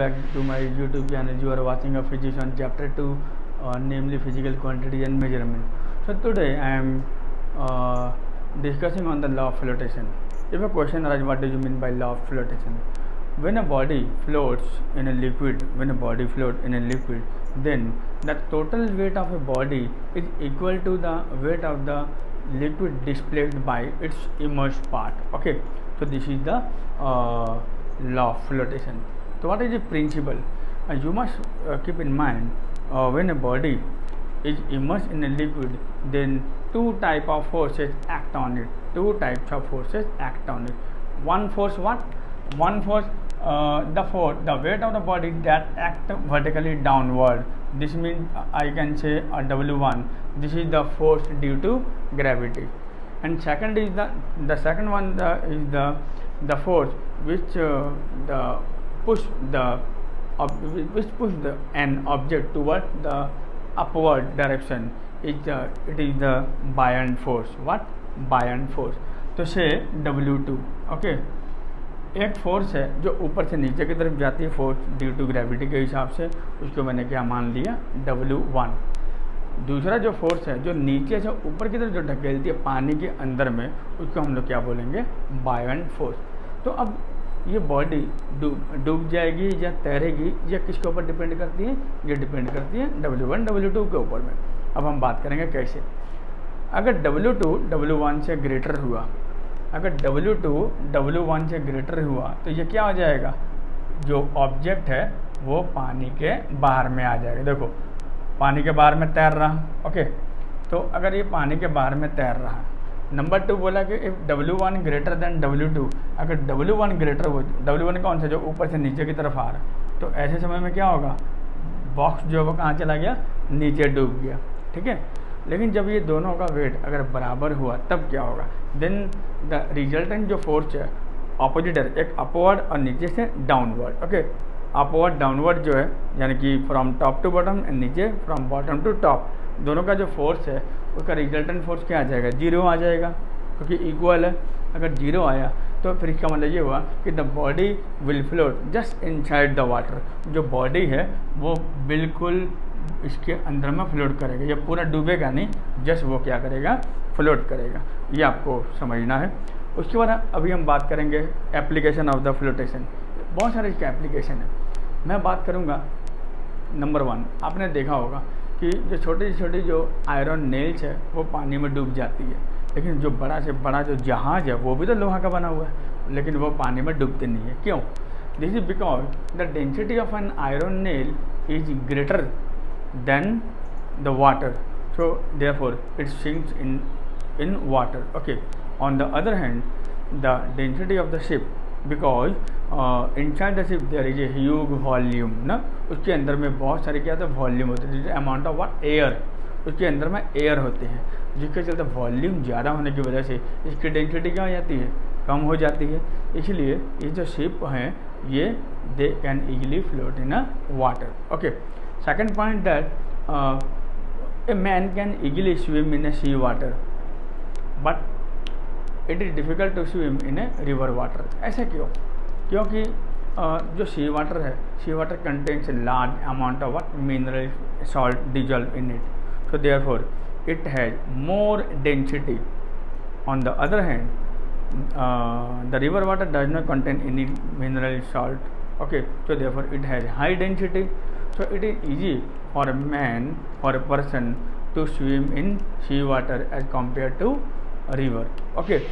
back to my YouTube channel. You are watching a physics on chapter 2, uh, namely physical quantity and measurement. So today I am uh, discussing on the law of flotation. If a question arises, what do you mean by law of flotation? When a body floats in a liquid, when a body floats in a liquid, then the total weight of a body is equal to the weight of the liquid displaced by its immersed part. Okay, so this is the uh, law of flotation. So what is the principle? Uh, you must uh, keep in mind uh, when a body is immersed in a liquid, then two type of forces act on it. Two types of forces act on it. One force what? One force uh, the force the weight of the body that act vertically downward this means i can say a w1 this is the force due to gravity and second is the the second one the, is the the force which uh, the push the which push the, an object toward the upward direction. Is the it is the buoyant force. What? Buoyant force. तो से W2 okay एक force है जो ऊपर से नीचे की तरफ़ जाती है फोर्स ड्यू टू ग्रेविटी के हिसाब से, उसको मैंने क्या मान लिया? W1 दूसरा जो फोर्स है, जो नीचे से ऊपर की तरफ़ जो ढकेलती है पानी के अंदर में, उसको हम लोग क्या बोलेंगे? बायोन फोर्स तो अब ये बॉडी डूब डूब जाएगी या तैरेगी या किसके ऊपर डिपेंड करती है? ये डिपेंड करती है W1 W2 के ऊपर में। अब हम बात करेंगे कैसे? अगर W2 W1 से ग्रेटर हुआ, अगर W2 W1 से ग्रेटर हुआ तो ये क्या हो जाएगा? जो ऑब्जेक्ट है, वो पानी के बाहर में आ जाएगा। देखो, पानी के बाहर में तैर रहा ओके तो अगर ये पानी के बाहर में तैर रहा नंबर टू बोला कि if W one greater than W two अगर डब्ल्यू वन ग्रेटर हो डब्ल्यू वन कौन सा जो ऊपर से नीचे की तरफ़ आ रहा है? तो ऐसे समय में क्या होगा? बॉक्स जो वो कहाँ चला गया? नीचे डूब गया, ठीक है? लेकिन जब ये दोनों का वेट अगर बराबर हुआ, तब क्या होगा? देन द रिजल्टेंट जो फोर्स है ऑपोजिट है, एक अपवर्ड और नीचे से डाउनवर्ड ओके अपवर्ड डाउनवर्ड जो है, यानी कि from top to bottom and नीचे फ्रॉम बॉटम टू टॉप दोनों का जो फोर्स है, उसका रिजल्टेंट फोर्स क्या आ जाएगा? ज़ीरो आ जाएगा, क्योंकि इक्वल है। अगर ज़ीरो आया तो फिर इसका मतलब ये हुआ कि the body will float just inside the water जो बॉडी है, वो बिल्कुल इसके अंदर में फ्लोट करेगा। ये पूरा डूबेगा नहीं जस्ट वो क्या करेगा? फ्लोट करेगा। ये आपको समझना है। उसके बाद अभी हम बात करेंगे एप्लीकेशन ऑफ़ द फ्लोटेशन बहुत सारे इसके एप्लीकेशन है। मैं बात करूँगा नंबर वन आपने देखा होगा कि जो छोटी छोटी जो आयरन नेल्स है, वो पानी में डूब जाती है। लेकिन जो बड़ा से बड़ा जो जहाज़ है, वो भी तो लोहा का बना हुआ है, लेकिन वो पानी में डूबते नहीं है। क्यों? This is because the density of an iron nail is greater than the water so therefore it sinks in in water okay on the other hand the density of the ship because inside the ship there is a huge volume ना उसके अंदर में बहुत सारे क्या होता है? Volume होते हैं अमाउंट ऑफ़ वाट एयर उसके अंदर में एयर होते हैं, जिसके चलते वॉल्यूम ज़्यादा होने की वजह से इसकी डेंसिटी क्या हो जाती है? कम हो जाती है। इसलिए ये जो शिप हैं, ये they can easily float in a water okay second point that a man can easily swim in a sea water but it is difficult to swim in a river water ऐसे क्यों? क्योंकि जो sea water है sea water contents a large amount of what mineral salt dissolved in it so therefore it has more density on the other hand the river water does not content in mineral salt okay so therefore it has high density so it is easy for a man for a person to swim in sea water as compare to river okay